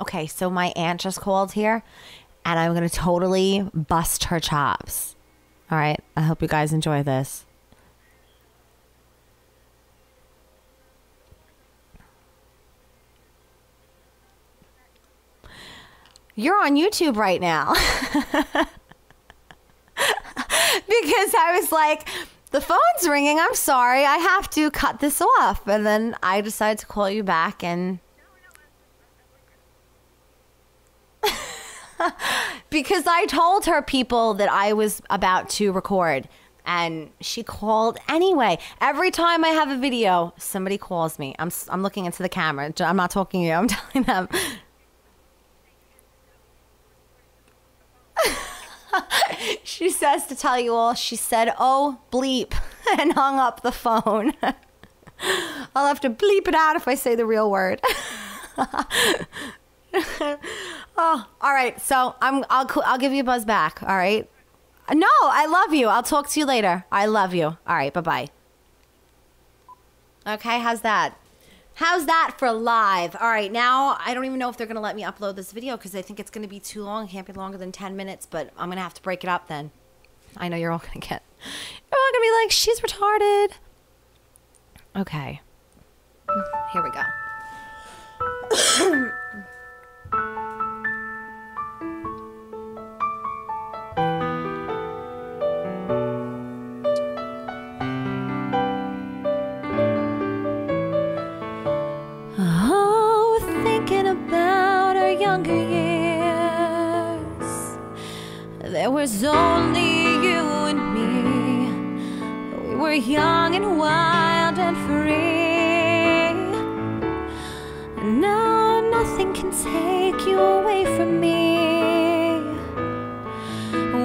Okay, so my aunt just called here and I'm going to totally bust her chops. All right, I hope you guys enjoy this. You're on YouTube right now. because I was like, the phone's ringing. I'm sorry. I have to cut this off. And then I decided to call you back and. because I told her people that I was about to record and she called anyway. Every time I have a video, somebody calls me. I'm, I'm looking into the camera. I'm not talking to you. I'm telling them. she says to tell you all, she said, oh, bleep, and hung up the phone. I'll have to bleep it out if I say the real word. oh, all right. So I'm, I'll, I'll give you a buzz back. All right. No, I love you. I'll talk to you later. I love you. All right. Bye bye. Okay. How's that? How's that for live? All right, now I don't even know if they're going to let me upload this video because I think it's going to be too long. It can't be longer than 10 minutes, but I'm going to have to break it up then. I know you're all going to get, you're all going to be like, she's retarded. Okay. Here we go. younger years. There was only you and me. We were young and wild and free. Now nothing can take you away from me.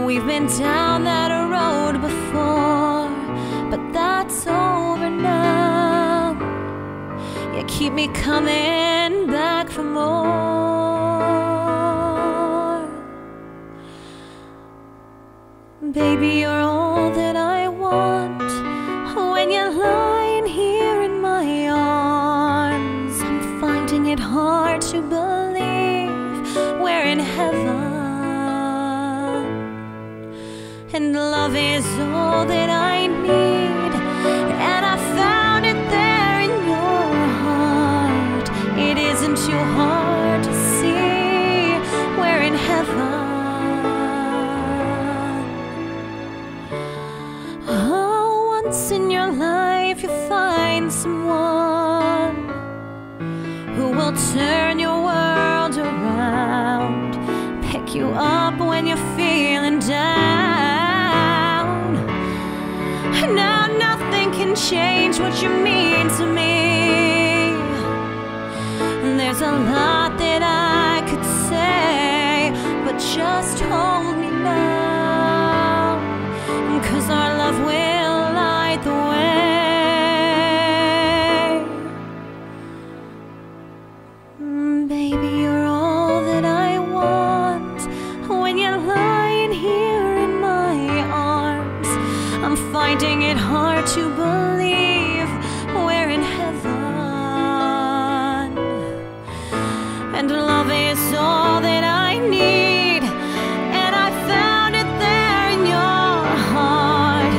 We've been down that road before, but that's over now. You keep me coming back for more. Baby, you're all that I want. When you're lying here in my arms, I'm finding it hard to believe we're in heaven. And love is all that I need. Someone who will turn your world around, pick you up when you're feeling down. Now nothing can change what you mean to me. There's a lot that I could say, but just hold to believe we're in heaven. And love is all that I need. And I found it there in your heart.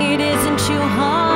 It isn't too hard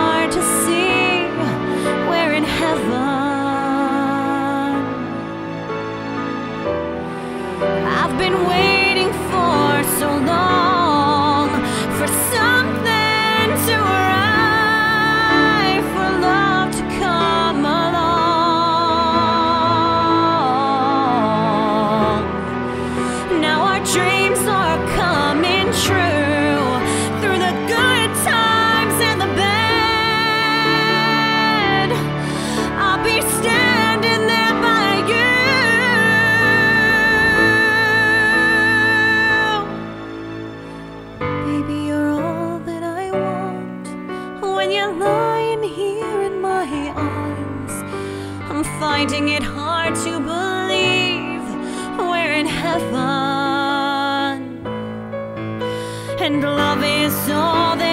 finding it hard to believe we're in heaven. And love is all that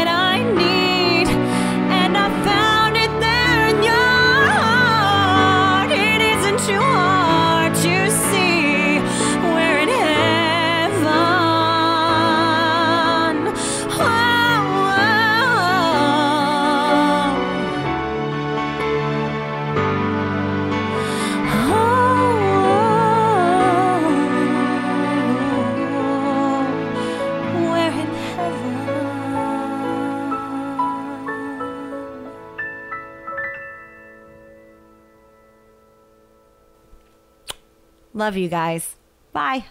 Love you guys. Bye.